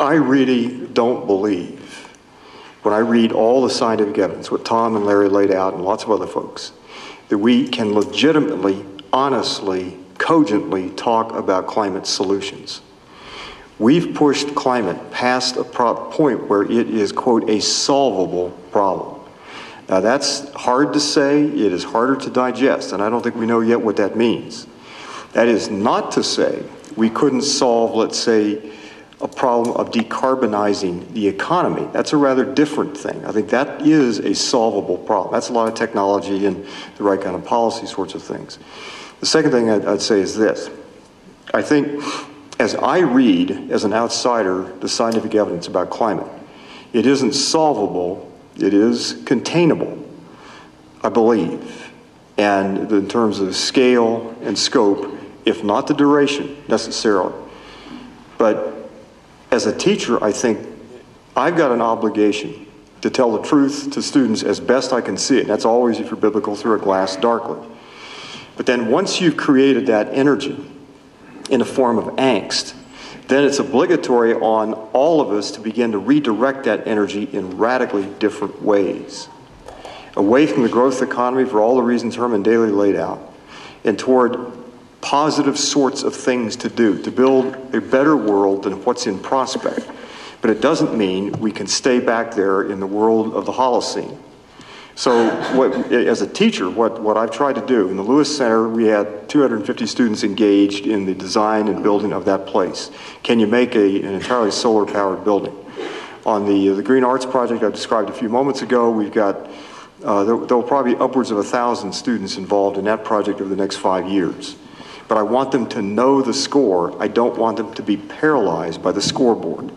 I really don't believe, when I read all the scientific evidence, what Tom and Larry laid out and lots of other folks, that we can legitimately, honestly, cogently talk about climate solutions. We've pushed climate past a point where it is, quote, a solvable problem. Now, that's hard to say, it is harder to digest, and I don't think we know yet what that means. That is not to say we couldn't solve, let's say, a problem of decarbonizing the economy. That's a rather different thing. I think that is a solvable problem. That's a lot of technology and the right kind of policy sorts of things. The second thing I'd, I'd say is this. I think as I read, as an outsider, the scientific evidence about climate, it isn't solvable, it is containable, I believe. And in terms of scale and scope, if not the duration necessarily. But as a teacher, I think I've got an obligation to tell the truth to students as best I can see it. That's always, if you're biblical, through a glass darkly. But then once you've created that energy in a form of angst, then it's obligatory on all of us to begin to redirect that energy in radically different ways. Away from the growth economy for all the reasons Herman Daly laid out, and toward positive sorts of things to do to build a better world than what's in prospect. But it doesn't mean we can stay back there in the world of the Holocene. So, what, as a teacher, what, what I've tried to do in the Lewis Center, we had 250 students engaged in the design and building of that place. Can you make a, an entirely solar powered building? On the, the Green Arts Project I described a few moments ago, we've got, uh, there, there will probably be upwards of a thousand students involved in that project over the next five years. But I want them to know the score. I don't want them to be paralyzed by the scoreboard.